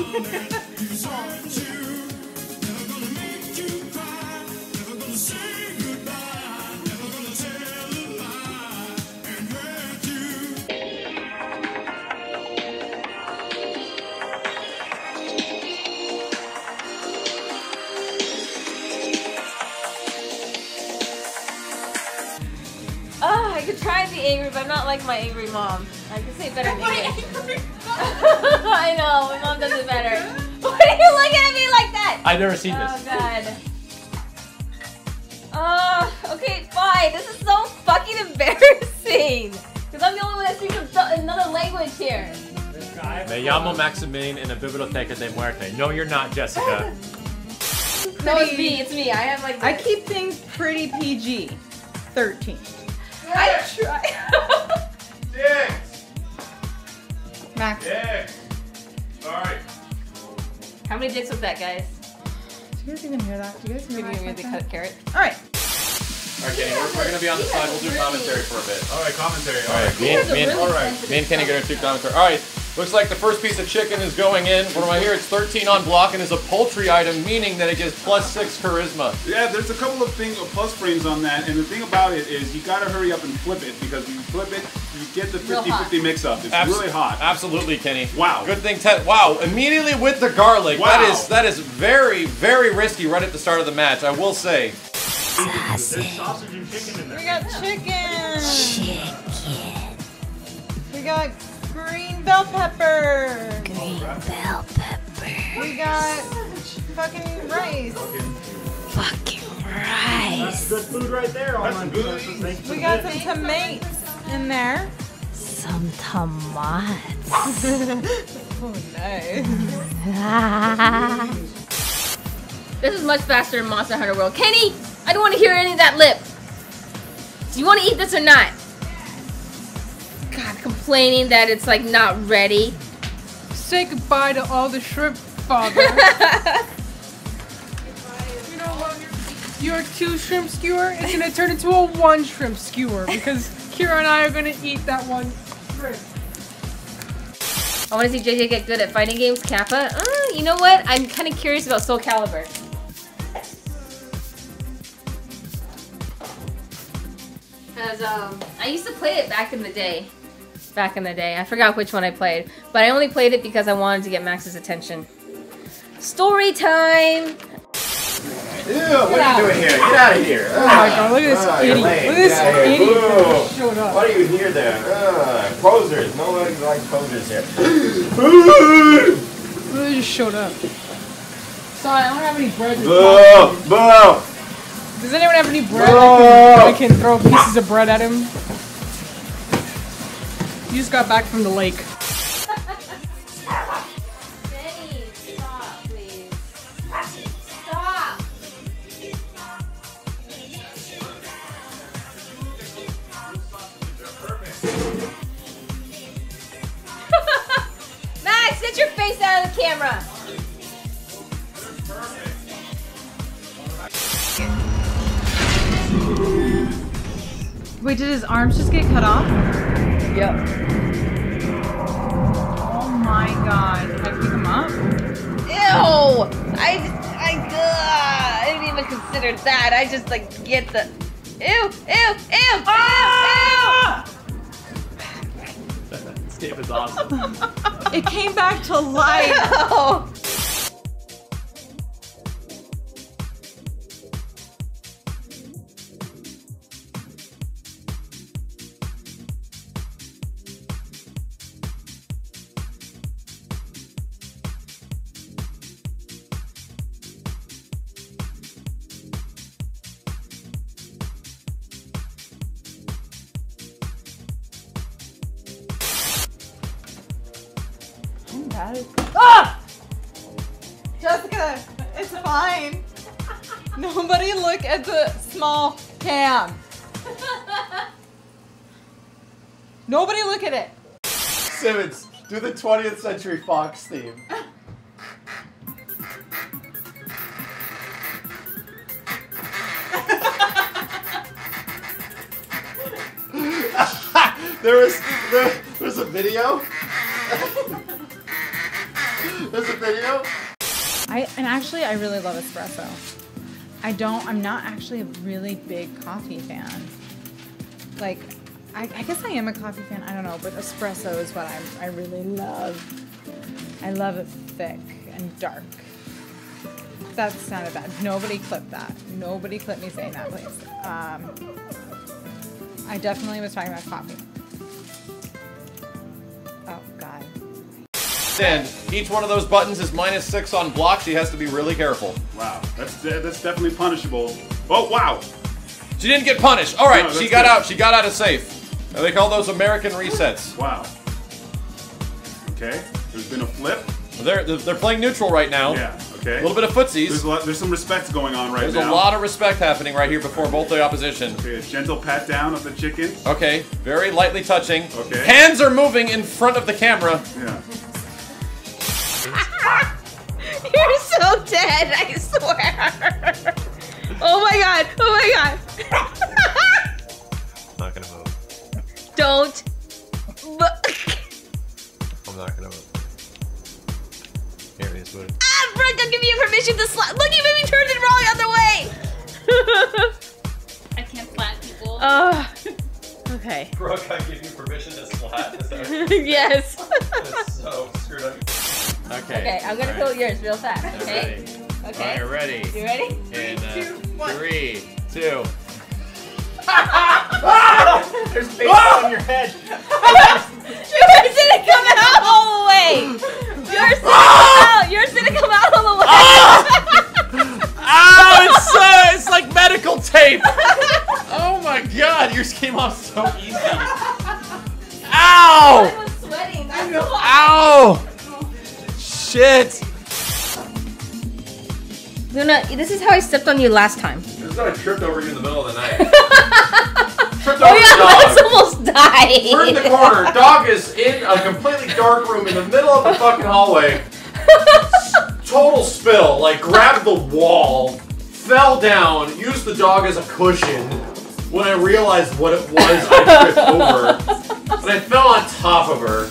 Oh, I could try to angry, but I'm not like my angry mom. I can say better in English. I know, my mom does it better. Why are you looking at me like that? I've never seen Oh this. god. Uh, okay, fine. This is so fucking embarrassing. Because I'm the only one that speaks another language here. Me llamo Maximilian in a biblioteca de muerte. No, you're not, Jessica. No, it's me. It's me. I have like. I keep things pretty PG. 13. I try. Six. Max. Six. Sorry. How many dicks was that, guys? Do you guys even hear that? Do you guys hear Maybe that? we the cut carrot. Alright. Alright, Kenny, we're, we're gonna be on the side. We'll do commentary for a bit. All right, commentary. Alright, right. me and, me and, All right. me and Kenny gonna do commentary. Alright, looks like the first piece of chicken is going in. What do I hear? It's 13 on block and is a poultry item, meaning that it gives plus 6 charisma. Yeah, there's a couple of things, plus frames on that, and the thing about it is you gotta hurry up and flip it because when you flip it, you get the Real 50-50 mix-up. It's Abs- really hot. Absolutely, Kenny. Wow. Good thing. Te- wow. Immediately with the garlic. That Wow. is that is very very risky right at the start of the match. I will say. sausage and chicken in We got chicken. Chicken. We got green bell pepper. Green bell pepper. We got fucking rice. Fucking rice. That's good food right there. All my good. We got some tomatoes in there. Some tomatoes. Oh, nice. This is much faster than Monster Hunter World. Kenny, I don't want to hear any of that lip. Do you want to eat this or not? God, complaining that it's like not ready. Say goodbye to all the shrimp, father. you know what? Your two shrimp skewer is gonna turn into a one shrimp skewer because Kira and I are gonna eat that one shrimp. I want to see JJ get good at fighting games. Kappa, uh, you know what? I'm kind of curious about Soul Calibur. Cause um, I used to play it back in the day. Back in the day, I forgot which one I played, but I only played it because I wanted to get Max's attention. Story time. Ew, what are you doing here? Get out of here. Oh my god, look at this Ah, idiot. Look at this Get outta here. idiot that Boo. just showed up. What are you here there? Uh, posers. Nobody likes posers here. They just showed up. Sorry, I don't have any bread. Boo! Boo! Does anyone have any bread? Bro. I can, I can throw pieces of bread at him. You just got back from the lake. Benny, stop, please. Stop. Max, get your face out of the camera. Wait, did his arms just get cut off? Yep. Oh my god. Can I pick him up? Ew! I just, I, ugh, I didn't even consider that. I just like get the. Ew! Ew! Ew! Ah! Steve is awesome. It came back to life. Ew! Ew! Oh. Ah! Jessica, it's fine. Nobody look at the small cam. Nobody look at it. Simmons, do the 20th Century Fox theme. there was there, there's a video. Video. I and actually I really love espresso. I don't. I'm not actually a really big coffee fan. Like, I, I guess I am a coffee fan. I don't know, but espresso is what I'm, I really love. I love it thick and dark. That sounded bad. Nobody clipped that. Nobody clipped me saying that, please. Um, I definitely was talking about coffee. Each one of those buttons is minus six on blocks. She has to be really careful. Wow, that's that's definitely punishable. Oh wow! She didn't get punished. All right, No, she got good. out. She got out of safe. And they call those American resets. Wow. Okay, there's been a flip. They're they're playing neutral right now. Yeah. Okay. A little bit of footsies. There's a lot, there's some respect going on right There's now. a lot of respect happening right here before both the opposition. Okay, a gentle pat down of the chicken. Okay, very lightly touching. Okay. Hands are moving in front of the camera. Yeah. So dead, I swear. Oh my god, oh my god. not gonna move. Don't. I'm not gonna move. Here it is, Buddha. Ah, Brooke, I'm giving you permission to slap. Look, you made me turn it wrong the other way. I can't flat people. Oh. Okay. Brooke, I give you permission to slap. yes. That's so screwed up. Okay. Okay, I'm gonna fill yours real fast. right. Okay. Ready. Okay. All right, ready. You ready? In uh, three, two. There's face on your head. Yours didn't come out all the way. Yours didn't come out. Yours didn't come out all the way. Ow! It's so it's like medical tape. Oh my god, yours came off so easy. Ow! I was sweating. Ow! Shit! Luna, this is how I stepped on you last time. This is how I tripped over you in the middle of the night. tripped oh, over Oh the yeah, dog. Max almost died. We're in the corner. Dog is in a completely dark room in the middle of the fucking hallway. Total spill. Like grabbed the wall, fell down, used the dog as a cushion. When I realized what it was, I tripped over. And I fell on top of her.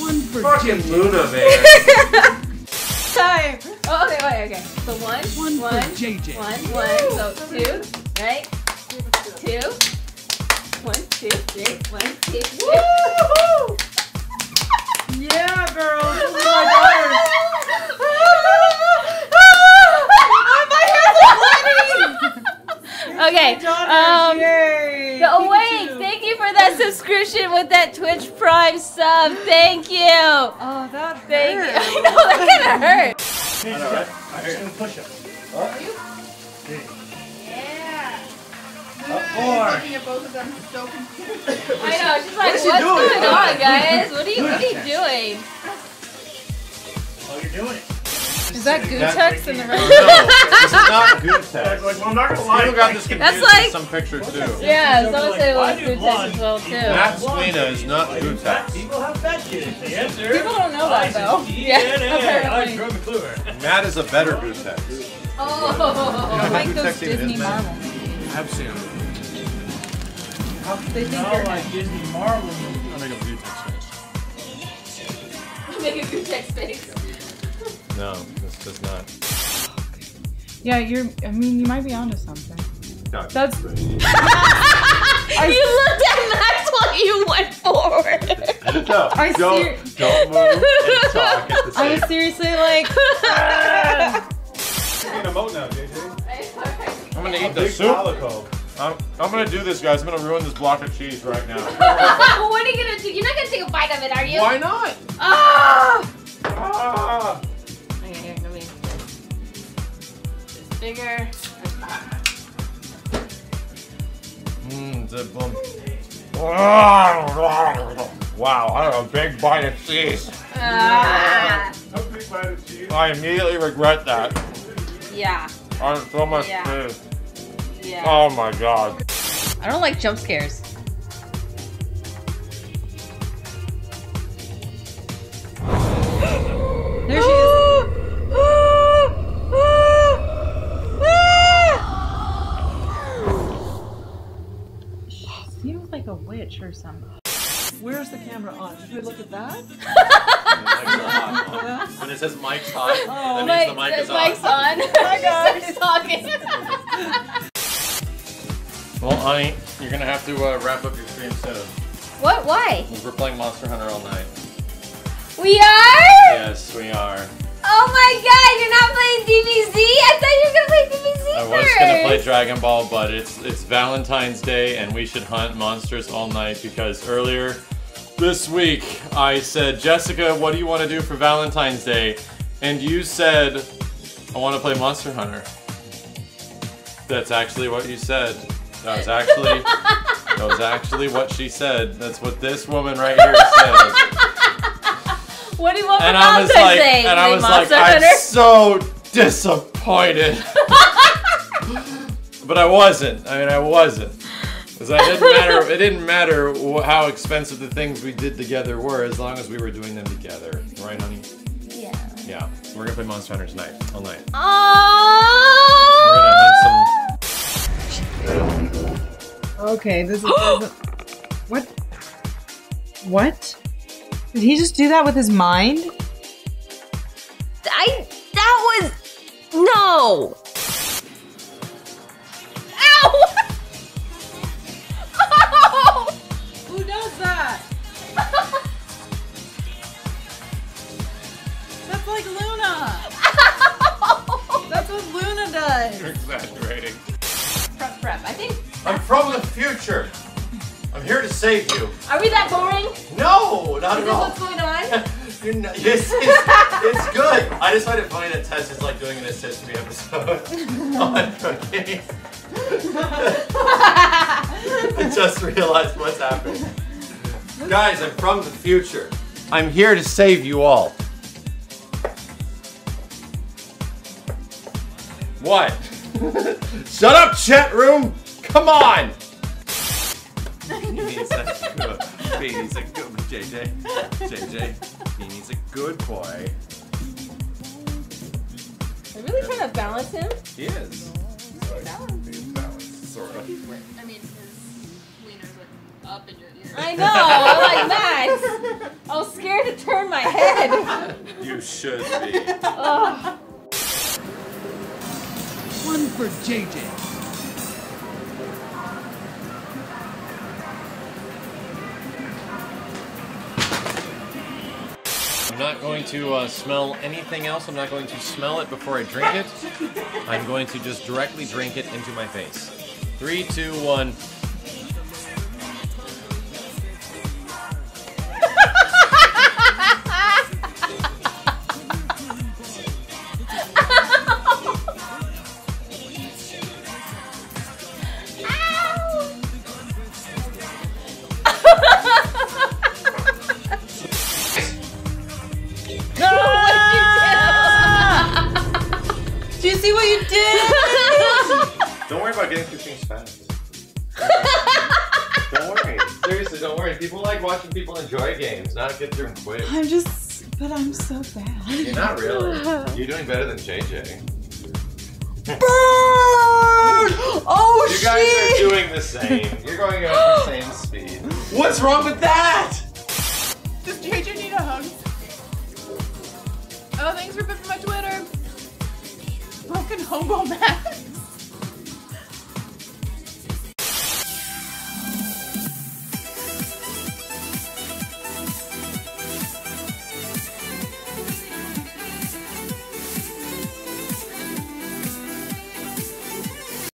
One for Fucking Luna, man. Time. Oh, okay, wait, okay. So one, One one, for JJ. one, one. So two, right? Two. One, two, three. One, two, three. Woo! Yeah, girl. This is my Okay. Um, Yay. the Awake, thank you for that subscription with that Twitch Prime sub. Thank you. Oh, that Thank you. I know that kind of hurt. Hey, I know, right? I'm just gonna push up. Yeah. Four. Looking at both of them so confused. I know. She's like, is she what's doing? going on, guys? What are you, what are you doing? Oh, you're doing it. Is that Gootecks in the Oh, right? no, this is not good Like, well, I'm not gonna lie. People got this confused That's like- in some picture too. Yeah, someone said it Why was do Gootecks blonde- as well too. Matt Sweeney is not Why Gootecks. People have fat kids. The answer. People don't know that, though. Yeah, I apparently. Troy McClure. Matt is a better Gootecks. Oh. I like Gootecks those even Disney is, man. Marvel movies. I've seen him. Oh, they think Oh, you're like Disney Marvel movie. I make a good text Make a Gootecks face. No, this does not. Yeah, you're. I mean, you might be onto something. No. That's. you looked at Max while you went forward. No, I don't, ser- don't move and talk at the I same was seriously like. You're gonna emote now, JJ. I'm gonna eat the soup. Calico. I'm, I'm gonna do this, guys. I'm gonna ruin this block of cheese right now. what are you gonna do? You're not gonna take a bite of it, are you? Why not? Ah! Ah! Wow, I have a big bite of cheese. Ah, A big bite of cheese. I immediately regret that. yeah, I so much Yeah. cheese. yeah. Oh my god. I don't like jump scares. That means Mike, the mic is Mike's on. on. Starts talking. Well, honey, you're gonna have to uh, wrap up your stream soon. what? Why? We're playing Monster Hunter all night. We are? Yes, we are. Oh my god, you're not playing DBZ? I thought you were gonna play DBZ I first. was gonna play Dragon Ball, but it's it's Valentine's Day and we should hunt monsters all night because earlier this week I said, Jessica, what do you want to do for Valentine's Day? And you said, I want to play Monster Hunter. That's actually what you said. That was actually that was actually what she said. That's what this woman right here said. What do you want And I was like, and I was like, Monster I'm so disappointed. but I wasn't. I mean, I wasn't. Because it didn't matter. It didn't matter how expensive the things we did together were, as long as we were doing them together, right, honey? Yeah. Yeah. We're gonna play Monster Hunter tonight, all night. Oh. We're gonna hunt Okay, this is. what? What? Did he just do that with his mind? I. That was. No! Does. You're exaggerating. Prep, prep. I think. I'm from the future. I'm here to save you. Are we that boring? No, not Is at all. what's going on? Not, it's, it's, it's good. I just find it funny that Tess is like doing an assist me episode on. I just realized what's happening. Guys, I'm from the future. I'm here to save you all. What? Shut up, chat room! Come on! He's a good, he's a good JJ. JJ, he's a good boy. Are we really trying to balance him? He is. He's balanced, sort of. I mean, his wiener's like up in your ear. I know. I'm like that. I was scared to turn my head. You should be. Ugh. One for JJ. I'm not going to uh, smell anything else. I'm not going to smell it before I drink it. I'm going to just directly drink it into my face. Three, two, one. Don't worry about getting through things fast. don't worry. Seriously, don't worry. People like watching people enjoy games, not get through them quick. I'm just, but I'm so bad. You're not really. You're doing better than JJ. Burn! Oh shit! You guys shit! are doing the same. You're going at the same speed. What's wrong with that? Does JJ need a hug? Oh, thanks for pimping my Twitter. Broken hobo man.